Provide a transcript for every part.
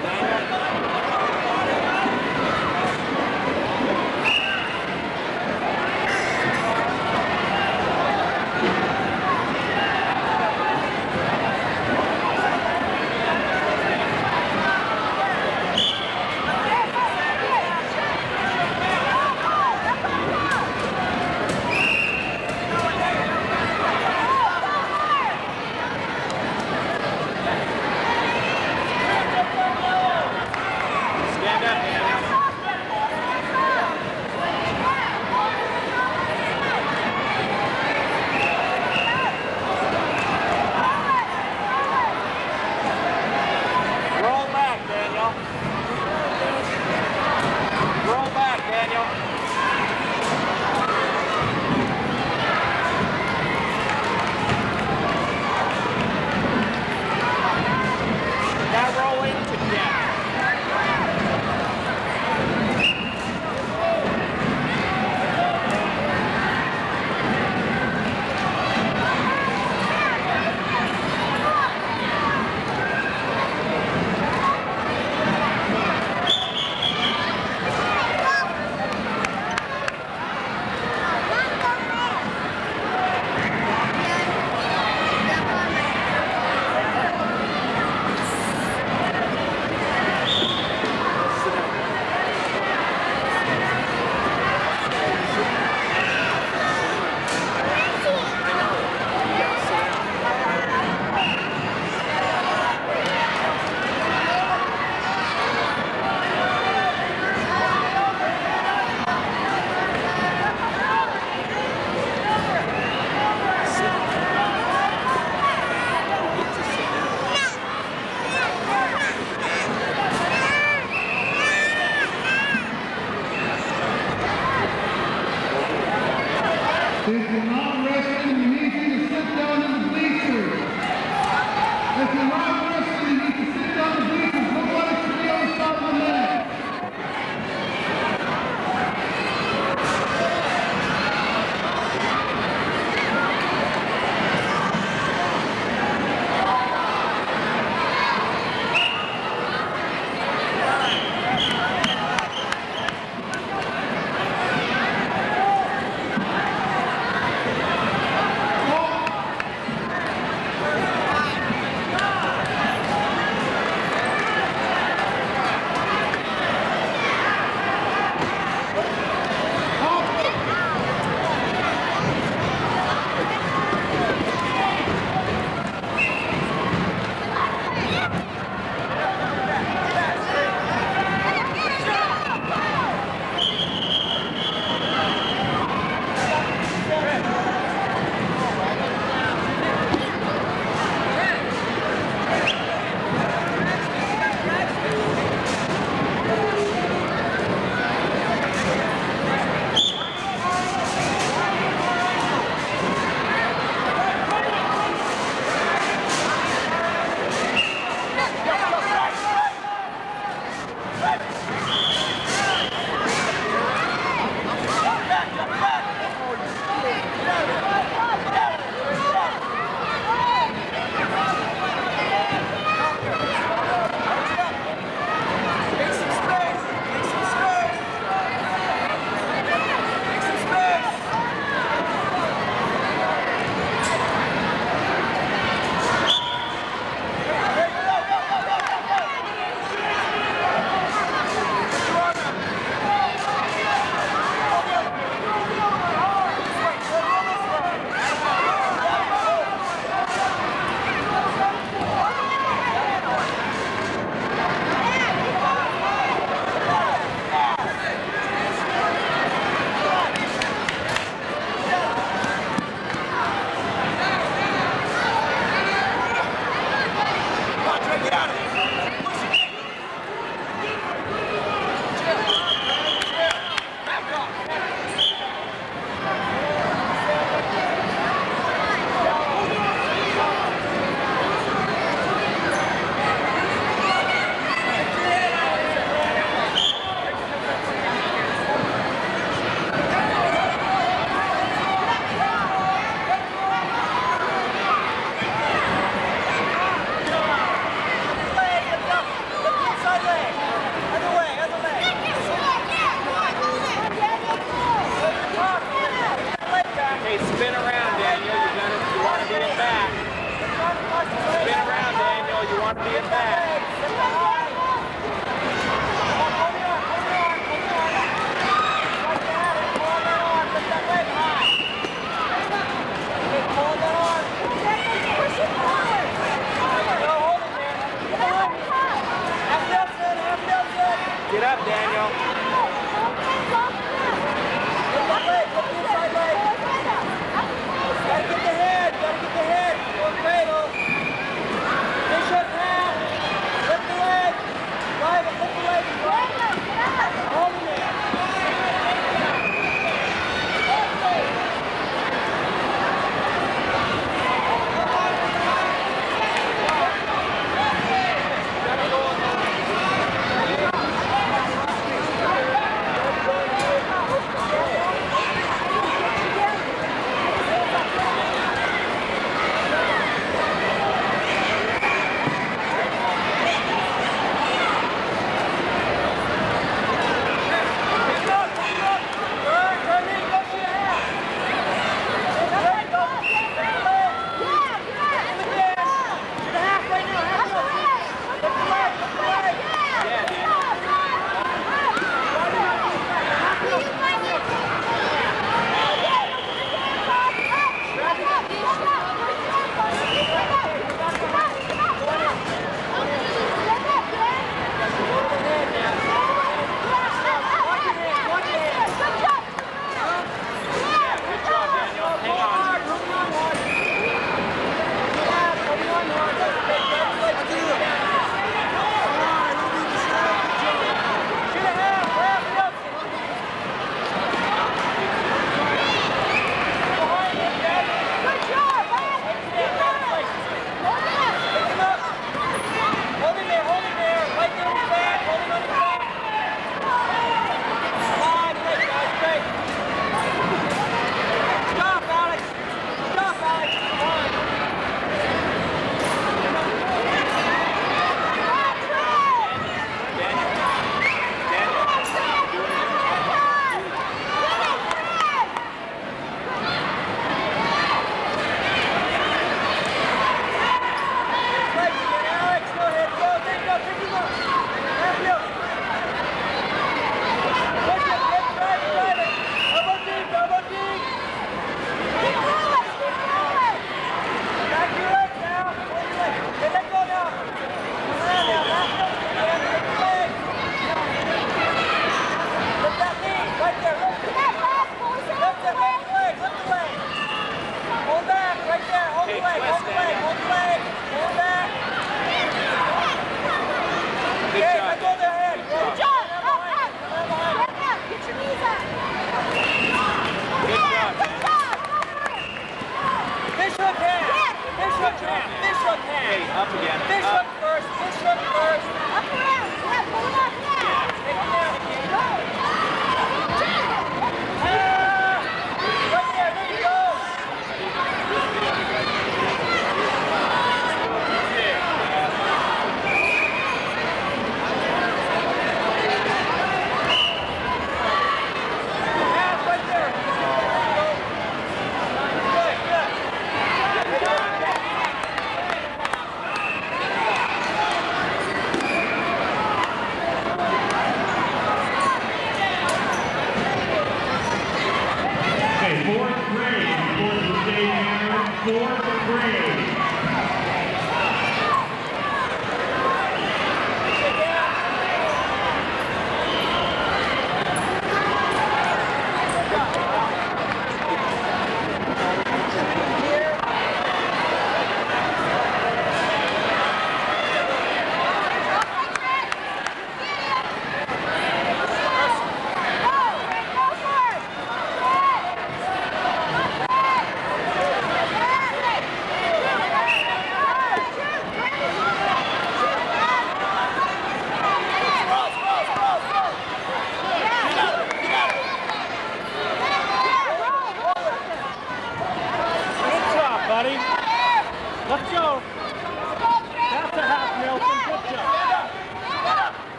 Thank you.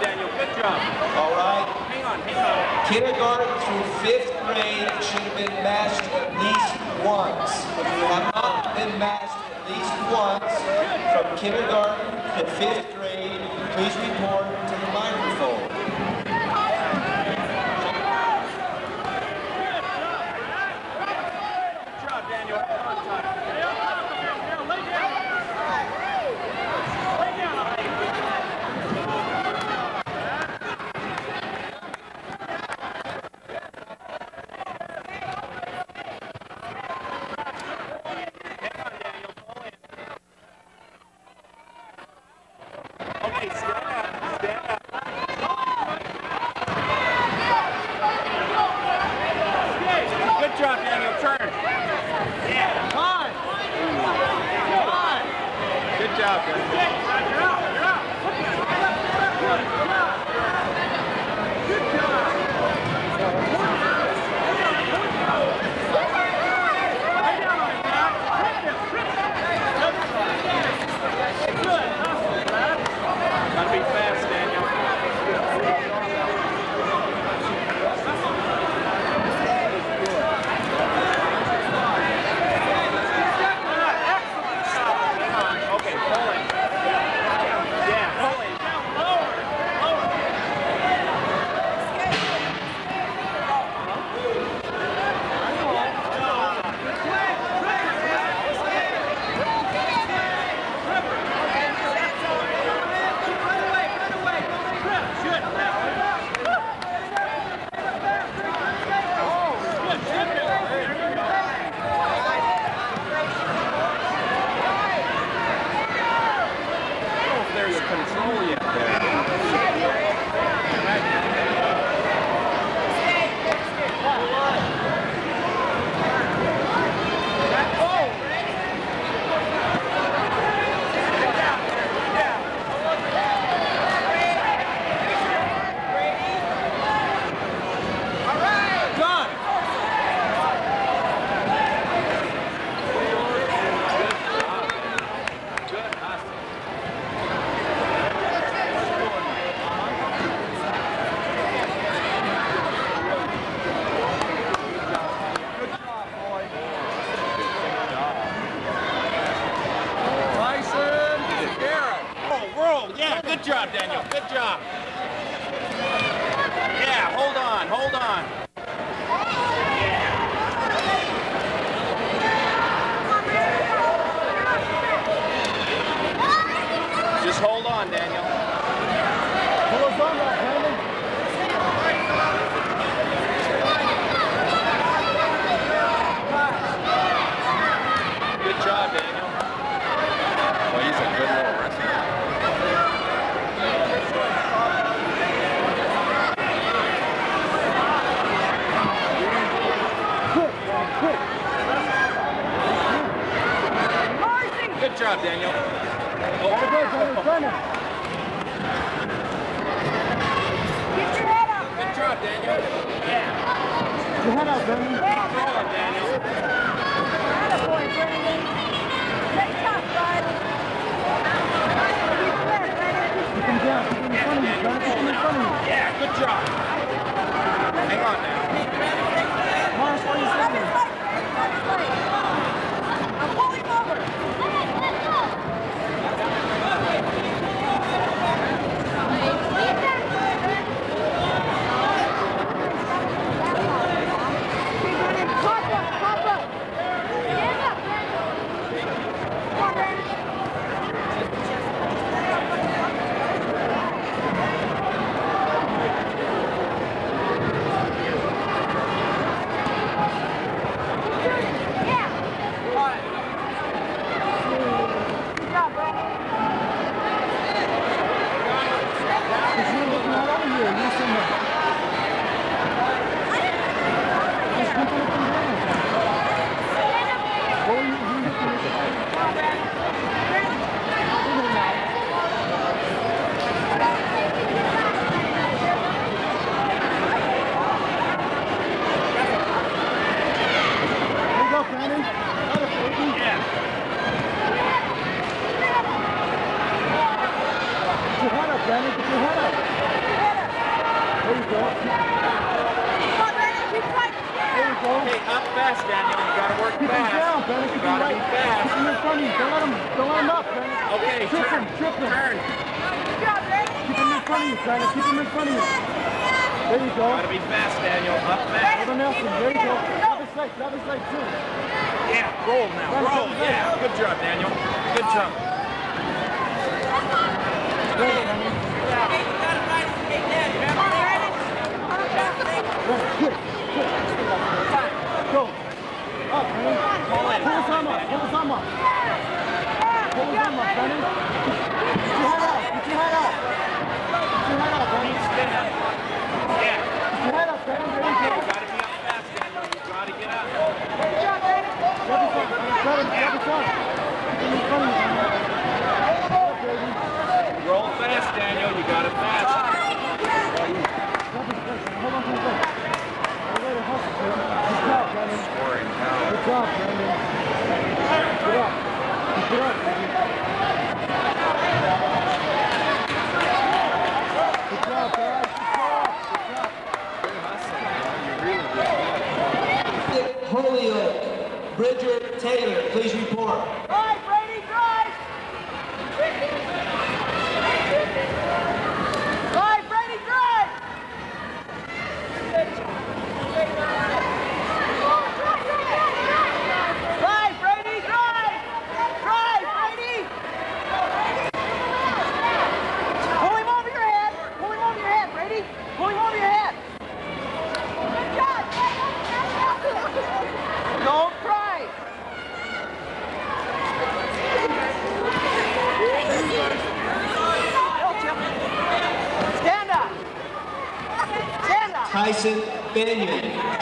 Good job. All right. Hang on, hang on. Kindergarten through fifth grade should have been matched at least once. If you have not been matched at least once from kindergarten to fifth grade, please report job, Daniel. Good job. Yeah, hold on, hold on. Just hold on, Daniel. Good job, Daniel. Well, he's a good little wrestler. Good job, Daniel. Oh. Get your head up. Good job, Daniel. Your head up, Brendan. Daniel. Gotta be fast, Daniel. Up fast. Half Nelson. Very good. Grab his leg. Grab his leg, too. Yeah, roll now. Grab roll. Yeah. Good job, Daniel. Good job. Go ahead, Daniel. Go. Up, Danny. Pull his arm up. Pull his arm up. Pull his arm up, Danny. Get your head out. Get your head out. Get your head out, Danny. Spin out. Stand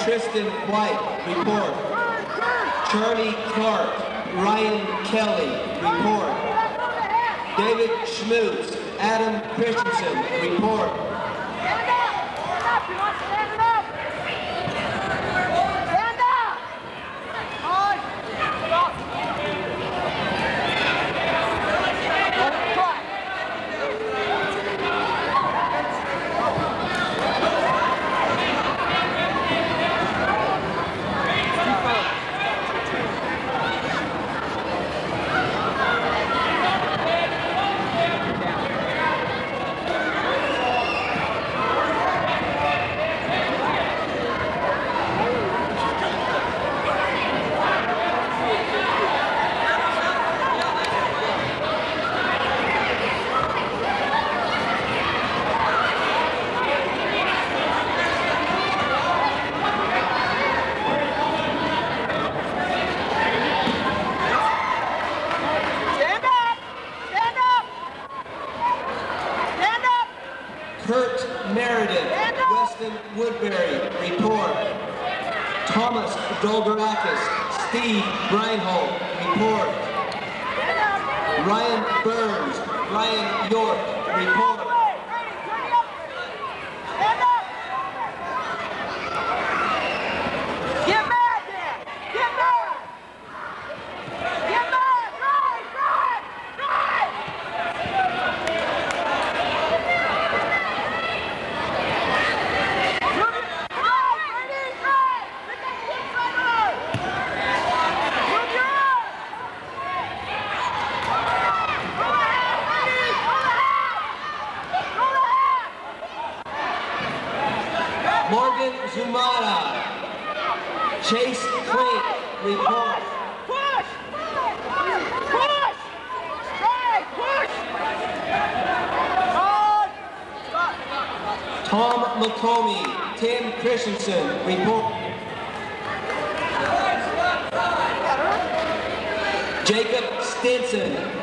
Tristan White, report. Charlie Clark, Ryan Kelly, report. David Schmutz, Adam Christensen, report.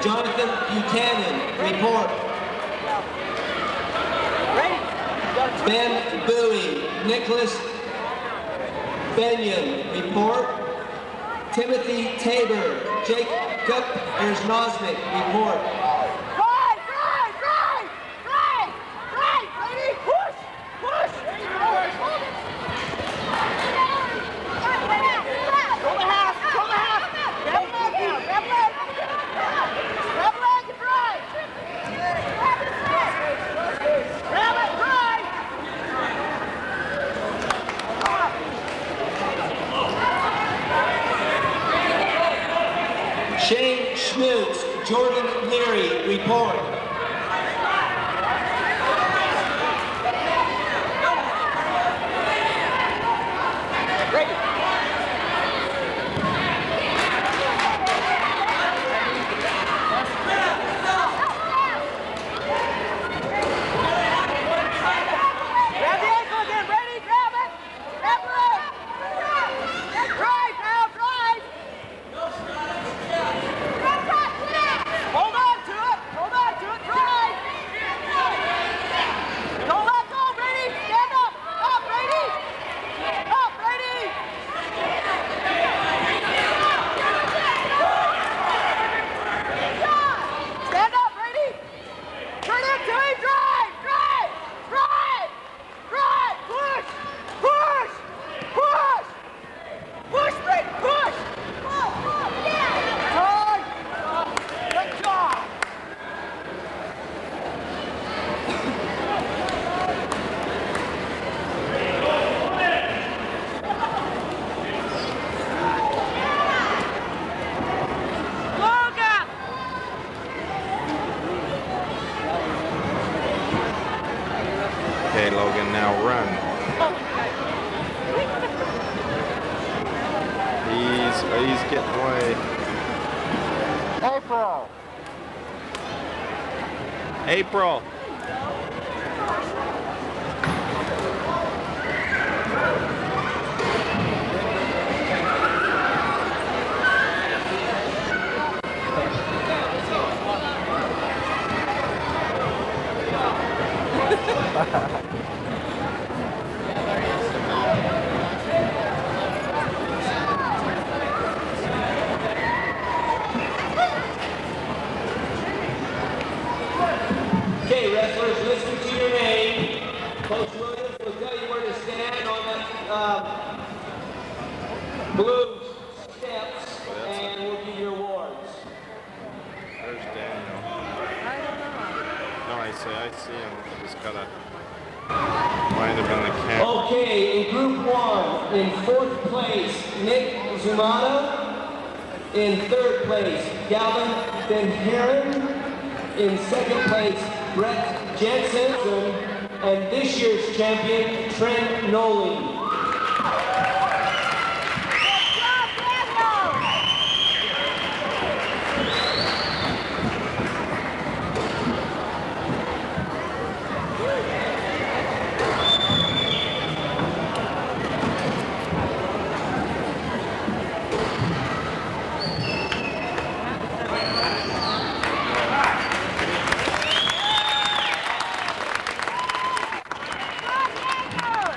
Jonathan Buchanan, report. Ben Bowie, Nicholas Benyon, report. Timothy Tabor, Jacob Erznosnik, report. Okay, Logan, now run. He's he's getting away. April. April. Okay, blue steps, and we'll give you awards. There's Daniel. No, I see, I see him. I just gotta find him in the camera. Okay, in Group 1, in fourth place, Nick Zumata. In third place, Galvin Van Haren. In second place, Brett Jensen. And this year's champion, Trent Nolly.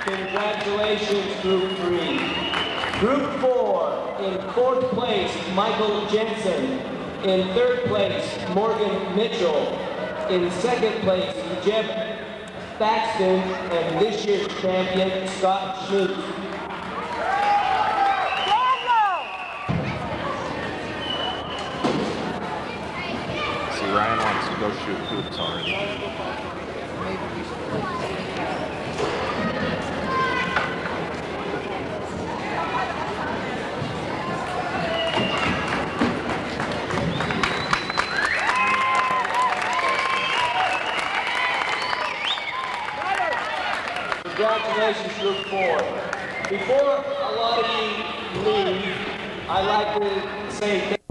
Congratulations, Group 3. Group 4, in fourth place, Michael Jensen. In third place, Morgan Mitchell. In second place, Jeff Thaxton. And this year's champion, Scott Schmidt. See, Ryan wants to go shoot hoops already. Congratulations, Group 4. Before a lot of you leave, I'd like to say